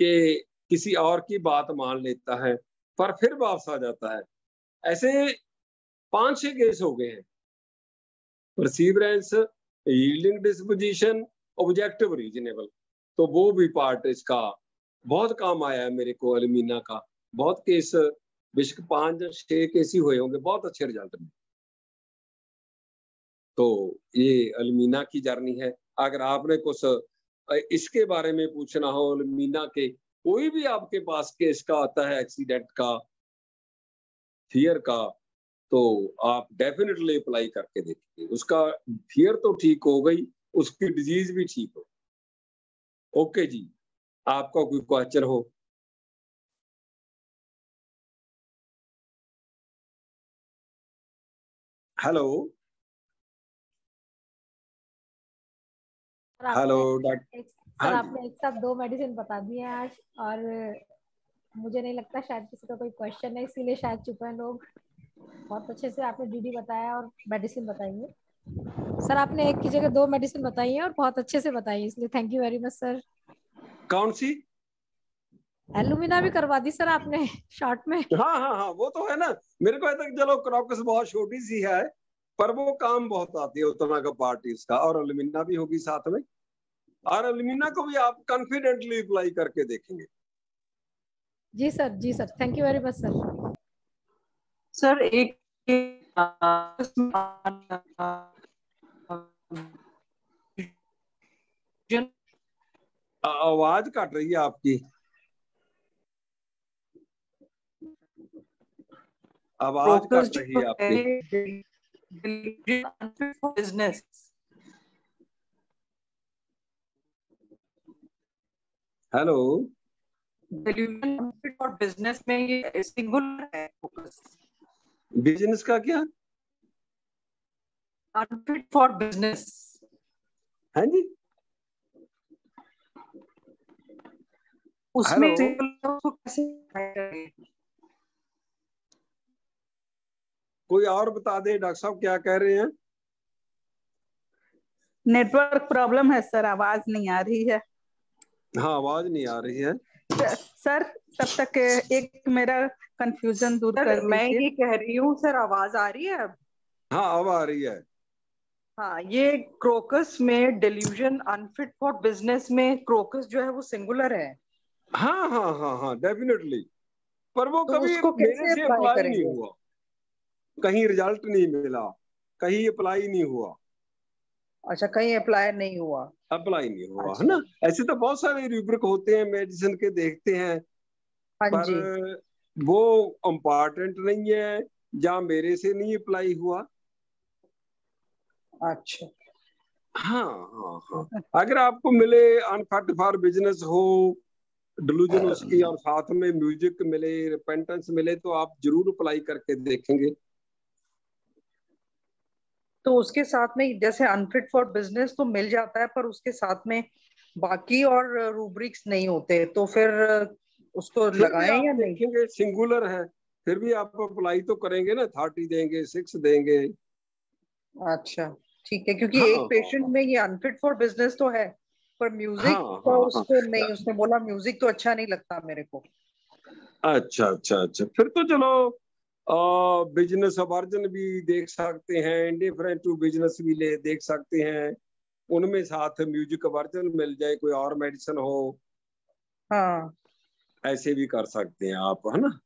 कि किसी और की बात मान लेता है, पर फिर वापस आ जाता है। ऐसे पाँच छह केस हो गए हैं। Perseverance yielding disposition objective reasonable तो वो भी पार्ट इसका बहुत काम आया है मेरे को अलमीना का। बहुत केस बेशक पाँच छह केस ही हुए होंगे, बहुत अच्छे रिज़ल्ट में तो ये अलमीना की जर्नी है। अगर आपने कुछ इसके बारे में पूछना हो अलमीना के, कोई भी आपके पास केस का आता है एक्सीडेंट का फियर का तो आप डेफिनेटली अप्लाई करके देखिए। उसका फियर तो ठीक हो गई उसकी डिज़ीज़ भी ठीक हो ओके जी आपका कोई क्वेश्चन हो? हेलो हेलो डॉक्टर सर आपने एक साथ दो मेडिसिन बता दिए आज और मुझे नहीं लगता शायद किसी का कोई क्वेश्चन है इसीलिए शायद चुप हैं लोग। बहुत अच्छे से आपने डीडी बताया और मेडिसिन बताई है। सर आपने एक की जगह दो मेडिसिन बताई है और बहुत अच्छे से बताई है इसलिए thank you very much sir कौन सी? एलुमिना भी करवा दी सर आपने शॉर्ट में। हाँ हाँ हाँ वो तो है ना। मेरे को तक चलो क्रॉकस बहुत छोटी सी है पर वो काम बहुत आती है उतना का पार्ट इसका और एलुमिना भी होगी साथ में। और एलुमिना को भी आप कॉन्फिडेंटली अप्लाई करके देखेंगे। जी sir ji sir thank you very much sir sir एक आवाज़ कट रही है आपकी। आवाज़ कट रही है आपकी। बिज़नेस हेलो और बिज़नेस में ये सिंगुलर है फोकस बिज़नेस का क्या? अनफिट फॉर बिज़नेस है जी। उसमें कैसे कोई और बता दे डॉक्टर साहब क्या कह रहे हैं? नेटवर्क प्रॉब्लम है सर आवाज़ नहीं आ रही है। हाँ आवाज़ नहीं आ रही है। सर तब तक एक मेरा कंफ्यूजन दूर कर मैं ये कह रही हूँ सर आवाज़ आ रही है अब? हाँ अब आ रही है। हाँ ये क्रोकस में डिल्यूजन अनफिट फॉर बिज़नेस में क्रोकस जो है वो सिंगुलर है। हाँ हाँ हाँ हाँ डेफिनेटली पर वो तो कभी उसको मेरे से अप्लाई नहीं हुआ। कहीं रिज़ल्ट नहीं मिला कहीं अप्लाई नहीं हुआ। अच्छा कहीं अप्लाई नहीं हुआ। अप्लाई नहीं हुआ है अच्छा। ना? ऐसे तो बहुत सारे रूब्रिक होते हैं मेडिसिन के देखते हाँ पर वो इम्पोर्टेंट नहीं है या मेरे से नहीं अप्लाई हुआ। अच्छा। हाँ हाँ हाँ। अगर आपको मिले अनफट फॉर बिज़नेस हो डिलूजन उसकी और साथ में म्यूज़िक मिले रिपेंटेंस मिले तो आप ज़रूर अप्लाई करके देखेंगे। तो उसके साथ में जैसे अनफिट फॉर बिज़नेस तो मिल जाता है पर उसके साथ में बाकी और रूब्रिक्स नहीं होते तो फिर उसको लगाएँ या नहीं? देखेंगे सिंगुलर है। फिर भी आप अप्लाई तो करेंगे ना थर्टी देंगे सिक्स देंगे। अच्छा ठीक है क्योंकि हाँ, एक हाँ, पेशेंट हाँ। में ये अनफिट फॉर बिज़नेस तो है पर म्यूज़िक हाँ, तो हाँ, हाँ। नहीं उसने बोला म्यूज़िक तो अच्छा नहीं लगता मेरे को। अच्छा अच्छा अच्छा। फिर तो चलो बिज़नेस अवर्जन भी देख सकते हैं इंडिफरेंट टू बिज़नेस भी ले देख सकते हैं। उनमें साथ म्यूज़िक अवर्जन मिल जाए कोई और मेडिसिन हो। हाँ। ऐसे भी कर सकते हैं आप है ना?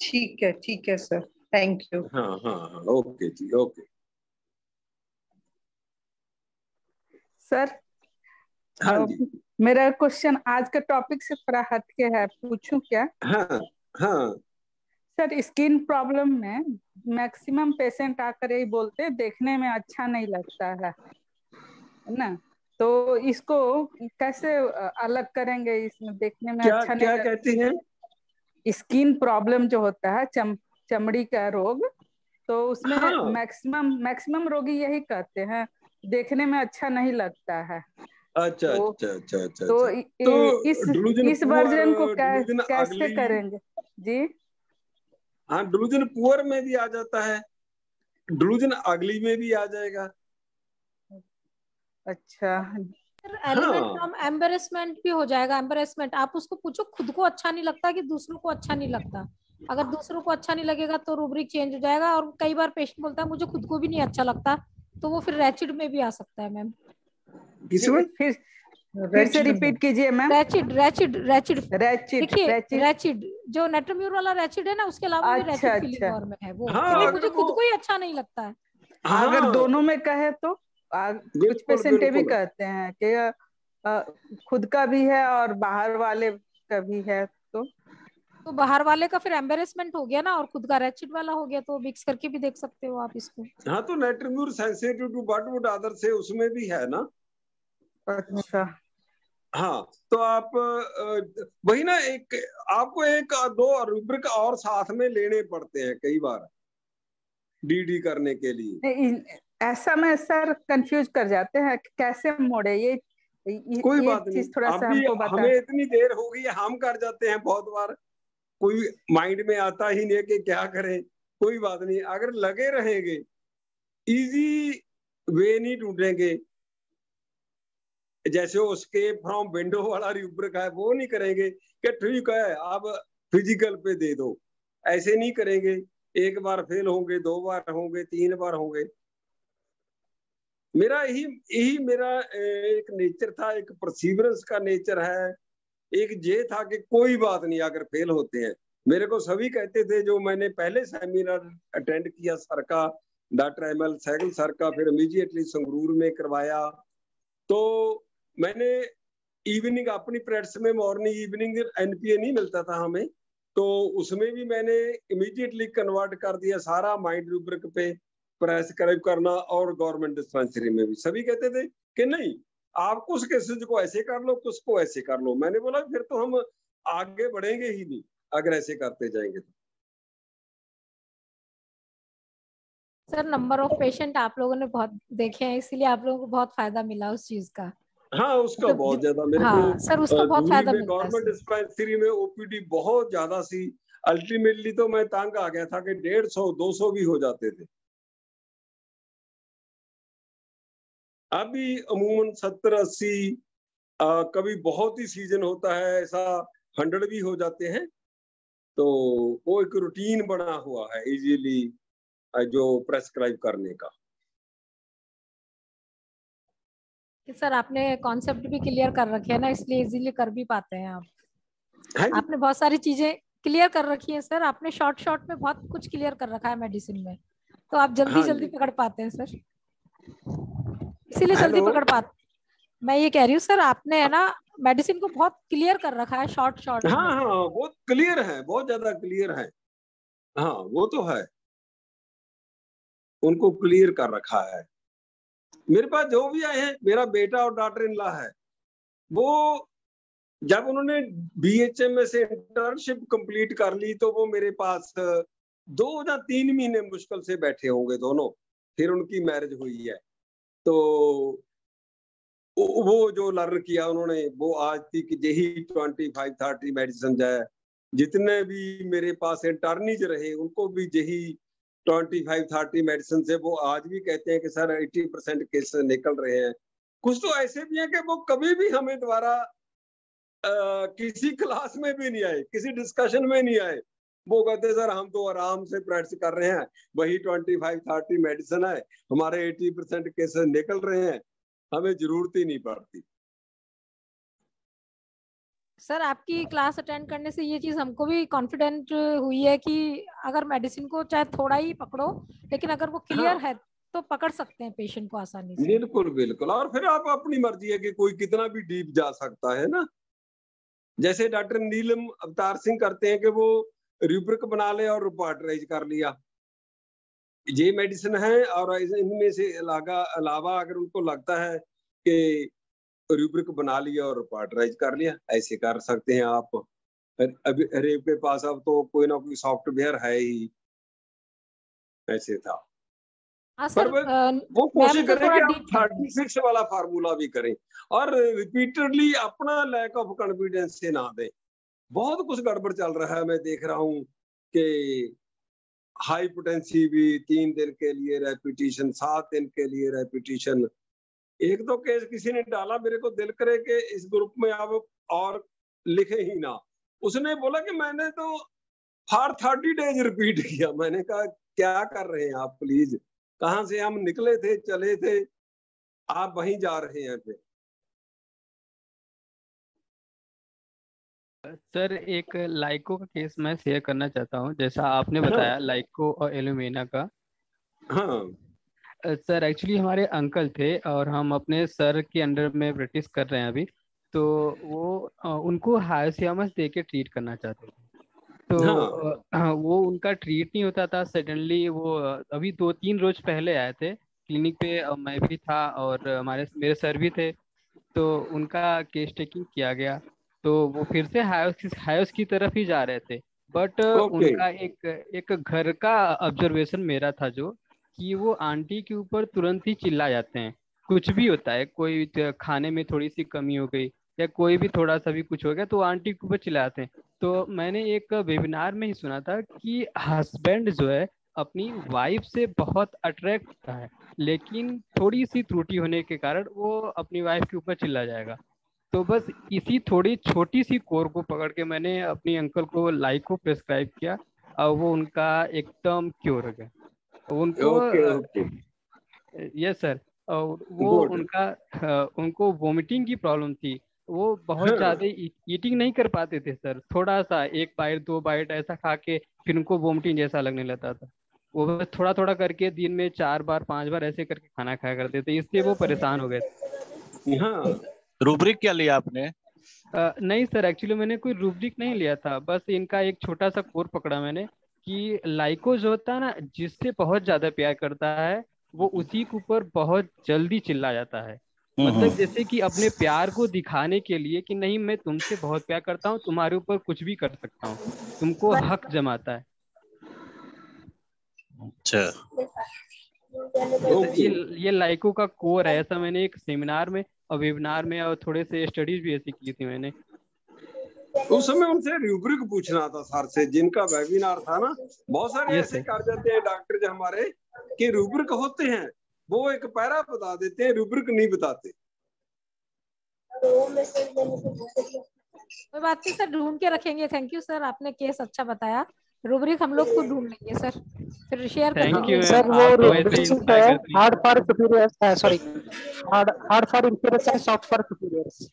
ठीक है ठीक है सर। थैंक यू हाँ हाँ हाँ ओके जी ओके। सर हाँ जी। मेरा क्वेश्चन आज का टॉपिक से थोड़ा हटके है पूछूँ क्या? हाँ हाँ। सर स्किन प्रॉब्लम में मैक्सिमम पेशेंट आकर यही बोलते देखने में अच्छा नहीं लगता है है ना? तो इसको कैसे अलग करेंगे? इसमें देखने में क्या अच्छा क्या नहीं कहते हैं? स्किन प्रॉब्लम जो होता है चम चमड़ी का रोग तो उसमें हाँ। मैक्सिमम मैक्सिमम रोगी यही कहते हैं देखने में अच्छा नहीं लगता है। अच्छा तो- अच्छा अच्छा अच्छा तो अच्छा। तो इस इस वर्जन को कै, कैसे करेंगे? जी। हाँ डिलूजन पुअर में भी आ जाता है डिलूजन अगली में भी आ जाएगा। अच्छा। एलिमेंट हाँ। फ्रॉम एम्बेरसमेंट भी हो जाएगा एम्बेरसमेंट आप उसको पूछो खुद को अच्छा नहीं लगता कि दूसरों को अच्छा नहीं लगता? अगर दूसरों को अच्छा नहीं लगेगा तो रूब्रिक चेंज हो जाएगा और कई बार पेशेंट बोलता है मुझे खुद को भी नहीं अच्छा लगता। तो वो फिर रैचिड में भी आ सकता है मैम फिर फिर से रिपीट कीजिए मैम रैचिड रैचिड रैचिड रैचिड देखिए रैचिड जो नेट्रोम्यूर वाला रैचिड है ना उसके अलावा भी रैचिड फीलिंग। और में है वो। हाँ, अगर मुझे खुद को ही अच्छा नहीं लगता। है। अगर हाँ, दोनों में कहे तो? आ, कुछ पेशेंट भी कहते हैं कि खुद का भी है और बाहर वाले का भी है तो? तो बाहर वाले का फिर एम्बेरसमेंट हो गया ना और खुद का रैचिड वाला हो गया तो मिक्स करके भी देख सकते हो आप इसको। हाँ तो natrum mur sensitive to but wood other से उसमें भी है ना? अच्छा। हाँ तो आप वही ना एक आपको एक दो रुब्रिक और साथ में लेने पड़ते हैं कई बार डीडी करने के लिए। ऐसा में सर कंफ्यूज कर जाते हैं कैसे मोड़े? ये कोई ये बात नहीं। थोड़ा सा हमको बता हमें इतनी देर हो गई हम कर जाते हैं बहुत बार। कोई माइंड में आता ही नहीं कि क्या करें। कोई बात नहीं। अगर लगे रहेंगे इजी वे नहीं टूटेंगे जैसे उसके फ्रॉम विंडो वाला रूब्रिक है वो नहीं करेंगे कि ठीक है आप फ़िज़िकल पे दे दो। ऐसे नहीं करेंगे। एक बार फेल होंगे दो बार होंगे तीन बार होंगे। मेरा यही यही मेरा एक नेचर था, एक परसिवरेंस का नेचर है। एक ये था कि कोई बात नहीं, अगर फेल होते हैं। मेरे को सभी कहते थे, जो मैंने पहले सेमिनार अटेंड किया सर का doctor M L Sehgal sir का, फिर इमीडिएटली संगरूर में करवाया। तो मैंने इवनिंग अपनी प्रैक्टिस में मॉर्निंग इवनिंग एनपीए नहीं मिलता था हमें। तो उसमें भी मैंने इमीडिएटली कन्वर्ट कर दिया सारा माइंड रूब्रिक पे। प्रेस्क्राइब करना और गवर्नमेंट डिस्पेंसरी में भी। सभी कहते थे कि नहीं आप कुछ केसेज को ऐसे कर लो कुछ को ऐसे कर लो। मैंने बोला फिर तो हम आगे बढ़ेंगे ही नहीं अगर ऐसे करते जाएँगे तो। सर नंबर ऑफ़ पेशेंट आप लोगों ने बहुत देखे हैं इसीलिए आप लोगों को बहुत फ़ायदा मिला उस चीज़ का। हाँ उसका तो बहुत ज़्यादा मेरे हाँ को सर उसका बहुत फ़ायदा में मिलता है गवर्नमेंट डिस्पेंसरी में ओपीडी बहुत ज़्यादा सी। अल्टीमेटली तो मैं तंग आ गया था कि डेढ़ सौ दो सौ भी हो जाते थे। अभी अमूमन सत्तर अस्सी कभी बहुत ही सीज़न होता है ऐसा हंड्रेड भी हो जाते हैं। तो वो एक रूटीन बना हुआ है इजीली जो प्रेस्क्राइब करने का। सर आपने कॉन्सेप्ट भी क्लियर कर रखे है ना इसलिए इजीली कर भी पाते हैं आप। है आपने बहुत सारी चीज़ें क्लियर कर रखी हैं सर। आपने शॉर्ट शॉर्ट में बहुत कुछ क्लियर कर रखा है मेडिसिन में। तो आप जल्दी हाँ जल्दी पकड़ पाते हैं सर। इसीलिए जल्दी पकड़ पाते। मैं ये कह रही हूँ सर आपने है ना मेडिसिन को बहुत क्लियर कर रखा है शॉर्ट शॉर्ट हाँ हाँ बहुत क्लियर है बहुत ज़्यादा क्लियर है। हाँ वो तो है। उनको क्लियर कर रखा है। मेरे पास जो भी आए हैं मेरा बेटा और डॉटर इन ला है वो जब उन्होंने बीएचएम में से इंटर्नशिप कंप्लीट कर ली तो वो मेरे पास दो या तीन महीने मुश्किल से बैठे होंगे दोनों फिर उनकी मैरिज हुई है। तो वो जो लर्न किया उन्होंने, वो आज तक यही ट्वेंटी फाइव थर्टी मेडिसिन है, जितने भी मेरे पास इंटर्नीज रहे, उनको भी यही ट्वेंटी फाइव थर्टी मेडिसिन से वो आज भी कहते हैं कि सर एट्टी परसेंट केस निकल रहे हैं। कुछ तो ऐसे भी हैं कि वो कभी भी हमें द्वारा किसी क्लास में भी नहीं आए, किसी डिस्कशन में नहीं आए। वो कहते सर हम तो आराम से प्रैक्टिस कर रहे हैं। वही ट्वेंटी फाइव थर्टी मेडिसिन है। हमारे एटी परसेंट केसेस निकल रहे हैं। हमें ज़रूरत ही नहीं पड़ती। सर आपकी क्लास अटेंड करने से ये चीज़ हमको भी कॉन्फिडेंट हुई है कि अगर मेडिसिन को चाहे थोड़ा ही पकड़ो लेकिन अगर वो क्लियर हाँ। है तो पकड़ सकते हैं पेशेंट को आसानी से। बिल्कुल बिल्कुल। और फिर आप अपनी मर्ज़ी है कि कोई कितना भी डीप जा सकता है ना। जैसे डॉक्टर नीलम अवतार सिंह करते हैं कि वो रूब्रिक बना ले और रिपोर्टराइज कर लिया। ये मेडिसिन है और इनमें से अलावा अलावा अगर उनको लगता है कि रूब्रिक बना लिया और रिपोर्टराइज कर लिया ऐसे कर सकते हैं आप। अभी हरेक के पास अब तो कोई ना कोई सॉफ्टवेयर है ही। ऐसे था। पर वो- कोशिश मैम करें कि आप थर्टी सिक्स वाला फार्मूला भी करें और रिपीटेडली अपना लैक ऑफ़ कॉन्फिडेंस से ना दें। बहुत कुछ गड़बड़ चल रहा है, मैं देख रहा हूँ कि हाई पोटेंसी भी तीन दिन के लिए रेपिटेशन सात दिन के लिए रेपिटेशन एक दो केस किसी ने डाला, मेरे को दिल करे कि इस ग्रुप में आप और लिखे ही ना। उसने बोला कि मैंने तो हर थर्टी डेज़ रिपीट किया। मैंने कहा, क्या कर रहे हैं आप प्लीज़ कहाँ से हम निकले थे, चले थे? आप वहीं जा रहे हैं फिर। सर एक लाइको का केस मैं शेयर करना चाहता हूँ जैसा आपने बताया लाइको और एलुमिना का। हाँ। सर एक्चुअली हमारे अंकल थे और हम अपने सर के अंडर में प्रैक्टिस कर रहे हैं अभी तो वो उनको हायसियामस दे के ट्रीट करना चाहते थे। तो हाँ। वो उनका ट्रीट नहीं होता था। सडनली वो अभी दो तीन रोज पहले आए थे क्लिनिक पे मैं भी था और हमारे मेरे सर भी थे तो उनका केस टेकिंग किया गया। तो वो फिर से हाउस हाउस की तरफ़ ही जा रहे थे। But okay. उनका एक एक घर का ऑब्जर्वेशन मेरा था जो कि वो आंटी के ऊपर तुरंत ही चिल्ला जाते हैं। कुछ भी होता है कोई खाने में थोड़ी सी कमी हो गई या कोई भी थोड़ा सा भी कुछ हो गया तो आंटी के ऊपर चिल्लाते हैं। तो मैंने एक वेबिनार में ही सुना था कि हस्बैंड जो है अपनी वाइफ से बहुत अट्रैक्ट होता है लेकिन थोड़ी सी त्रुटि होने के कारण वो अपनी वाइफ के ऊपर चिल्ला जाएगा। तो बस इसी थोड़ी छोटी सी कोर को पकड़ के मैंने अपनी अंकल को लाइक को प्रेस्क्राइब किया और वो उनका एकदम क्योर हो गया। उनको यस सर और वो उनका उनको वोमिटिंग की प्रॉब्लम थी। वो बहुत हाँ। ज़्यादा ईटिंग नहीं कर पाते थे सर थोड़ा सा एक बाइट दो बाइट ऐसा खा के फिर उनको वोमिटिंग जैसा लगने लगता था। वो बस थोड़ा थोड़ा करके दिन में चार बार पाँच बार ऐसे करके खाना खाया करते थे इसलिए वो परेशान हो गए। थे हाँ। रूब्रिक क्या लिया आपने? आ, नहीं सर एक्चुअली मैंने कोई रूब्रिक नहीं लिया था। बस इनका एक छोटा सा कोर पकड़ा मैंने कि लाइको जो होता है ना जिससे बहुत ज़्यादा प्यार करता है वो उसी के ऊपर बहुत जल्दी चिल्ला जाता है। हम्म, मतलब हम्म। जैसे कि अपने प्यार को दिखाने के लिए कि नहीं मैं तुमसे बहुत प्यार करता हूँ तुम्हारे ऊपर कुछ भी कर सकता हूँ। तुमको हक जमाता है। अच्छा। ये ये लाइको का कोर है ऐसा मैंने एक सेमिनार में और वेबिनार में और थोड़े से स्टडीज़ भी ऐसी की थी मैंने। उस समय उनसे रूब्रिक पूछना था सर से जिनका वेबिनार था ना बहुत सारे ऐसे कर जाते हैं डॉक्टर जो हमारे कि रूब्रिक होते हैं वो एक पैरा बता देते हैं रूब्रिक नहीं बताते। कोई बात नहीं सर ढूंढ के रखेंगे। थैंक यू सर आपने केस अच्छा बताया। रूब्रिक हम लोग खुद ढूंढ लेंगे सर। फिर शेयर करेंगे सर वो रूब्रिक है hard for superiors sorry hard hard for inferiors and soft for superiors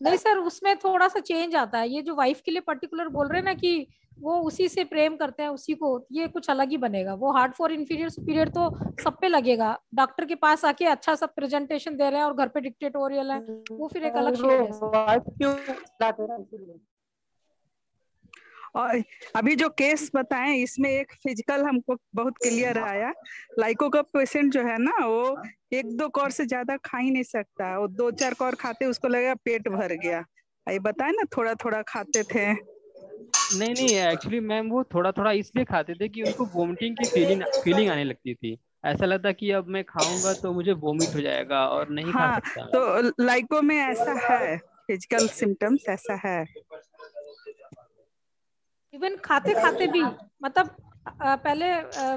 नहीं सर उसमें थोड़ा सा चेंज आता है। ये जो वाइफ के लिए पर्टिकुलर बोल रहे हैं ना कि वो उसी से प्रेम करते हैं उसी को ये कुछ अलग ही बनेगा। वो हार्ड फॉर इंफीरियर सुपीरियर तो सब पे लगेगा। डॉक्टर के पास आके अच्छा सा प्रेजेंटेशन दे रहे हैं और घर पे डिक्टेटोरियल है वो फिर एक अलग शेड है? और अभी जो केस बताएँ इसमें एक फ़िज़िकल हमको बहुत क्लियर आया। लाइको का पेशेंट जो है ना वो एक दो कौर से ज़्यादा खा ही नहीं सकता। वो दो चार कौर खाते उसको लगेगा पेट भर गया। ये बताए ना थोड़ा थोड़ा खाते थे। नहीं नहीं एक्चुअली मैम वो थोड़ा थोड़ा इसलिए खाते थे कि उनको वोमिटिंग की फीलिंग फीलिंग आने लगती थी। ऐसा लगता कि अब मैं खाऊँगा तो मुझे वोमिट हो जाएगा और नहीं हाँ, खा सकता। तो लाइको में ऐसा है फ़िज़िकल सिम्टम्स ऐसा है। इवन खाते खाते भी मतलब पहले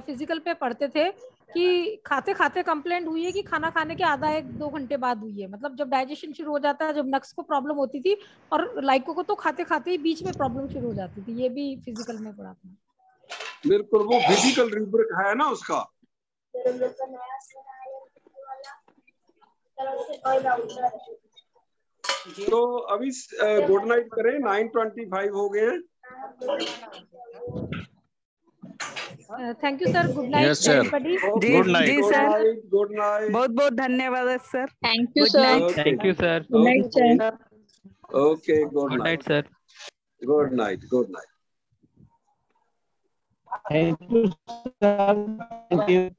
फ़िज़िकल पे पढ़ते थे कि खाते खाते कंप्लेंट हुई है कि खाना खाने के आधा एक, दो घंटे बाद हुई है। मतलब जब डाइजेशन शुरू हो जाता है, जब नक्स को प्रॉब्लम होती थी और लाइको को तो खाते खाते ही बीच में प्रॉब्लम शुरू हो जाती थी। ये भी फ़िज़िकल में पढ़ा था। बिल्कुल वो फ़िज़िकल रिब्रिक है ना उसका? तो अभी गुड नाइट करें। नाइन ट्वेंटी फाइव हो गए। हैं thank you sir good night good night ji sir good night बहुत बहुत धन्यवाद sir thank you sir thank you sir good night sir okay good night sir good night good night thank you sir thank you